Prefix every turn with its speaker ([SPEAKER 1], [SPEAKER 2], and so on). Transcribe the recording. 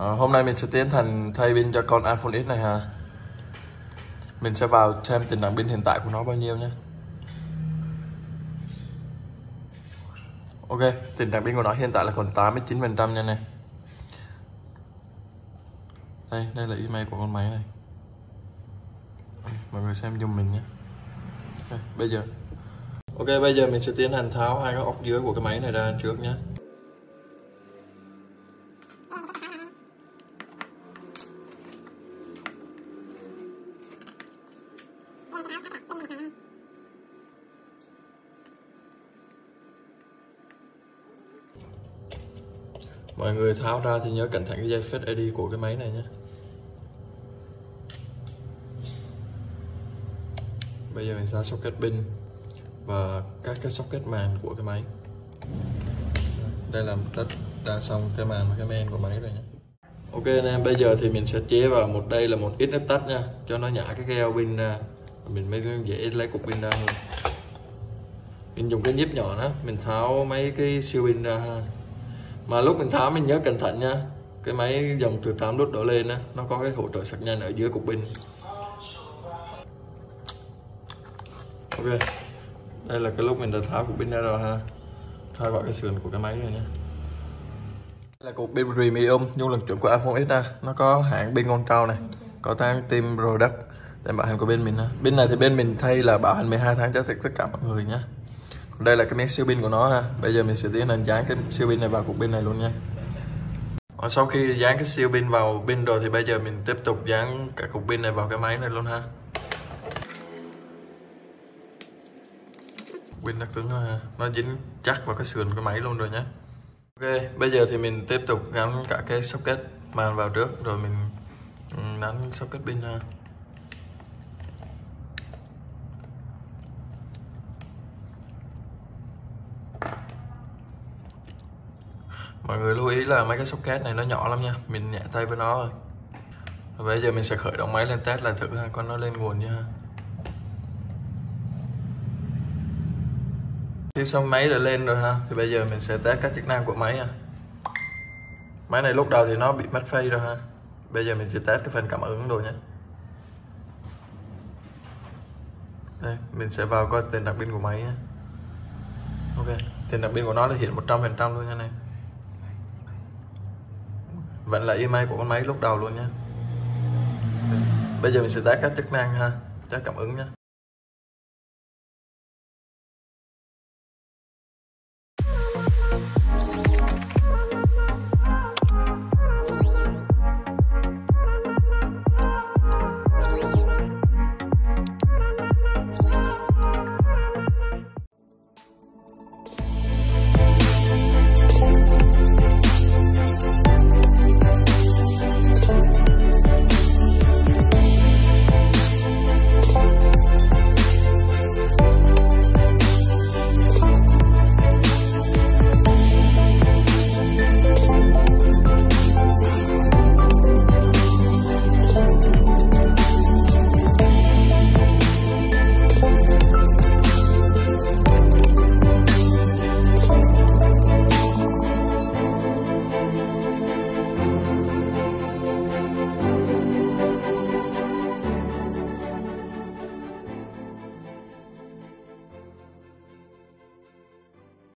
[SPEAKER 1] À, hôm nay mình sẽ tiến hành thay pin cho con iPhone X này ha. Mình sẽ vào xem tình trạng pin hiện tại của nó bao nhiêu nhé. Ok, tình trạng pin của nó hiện tại là còn 89% nha này. Đây, đây là email của con máy này. Mọi người xem giùm mình nhé. Okay, Bây giờ. Ok, bây giờ mình sẽ tiến hành tháo hai cái ốc dưới của cái máy này ra trước nhé. Mọi người tháo ra thì nhớ cẩn thận cái dây Face ID của cái máy này nhé. Bây giờ mình ra socket pin và các cái socket màn của cái máy. Đây là tất đã xong cái màn và cái men của máy rồi nhé. Ok anh em, bây giờ thì mình sẽ chế vào một, đây là một ít nếp tắt nha, cho nó nhả cái keo pin ra. Mình mới dễ lấy cục pin ra hơn mình dùng cái nhíp nhỏ đó, mình tháo mấy cái siêu pin ra ha mà lúc mình tháo mình nhớ cẩn thận nha. Cái máy dòng từ 8 nút đổ lên á, nó có cái hỗ trợ sạc nhanh ở dưới cục pin. Ok. Đây là cái lúc mình đã tháo cục pin ra rồi ha. Thay gọi cái sườn của cái máy này nha. Đây là cục pin premium, dung lượng chuẩn của iPhone X ha. Nó có hãng pin con trâu này, có tăng tim product đảm bảo hành của bên mình ha. Bên này thì bên mình thay là bảo hành 12 tháng cho tất cả mọi người nhé đây là cái miếng siêu pin của nó ha. Bây giờ mình sẽ tiến hành dán cái siêu pin này vào cục pin này luôn nha. Sau khi dán cái siêu pin vào pin rồi thì bây giờ mình tiếp tục dán cả cục pin này vào cái máy này luôn ha. Pin nó cứng ha. Nó dính chắc vào cái sườn cái máy luôn rồi nhé. Ok, bây giờ thì mình tiếp tục gắn cả cái socket màn vào trước rồi mình ừ, gắn socket pin ha mọi người lưu ý là mấy cái socket này nó nhỏ lắm nha. Mình nhẹ tay với nó thôi. Rồi bây giờ mình sẽ khởi động máy lên test là thử ha, con nó lên nguồn nha khi xong máy đã lên rồi ha, thì bây giờ mình sẽ test các chức năng của máy nha máy này lúc đầu thì nó bị mất phay rồi ha. Bây giờ mình sẽ test cái phần cảm ứng rồi nhé. Đây, mình sẽ vào coi tiền đặc pin của máy nhé. Ok tiền đặc pin của nó là hiện 100% luôn nha này vẫn là email của con máy lúc đầu luôn nha. Bây giờ mình sẽ test các chức năng ha. Test cảm ứng nhé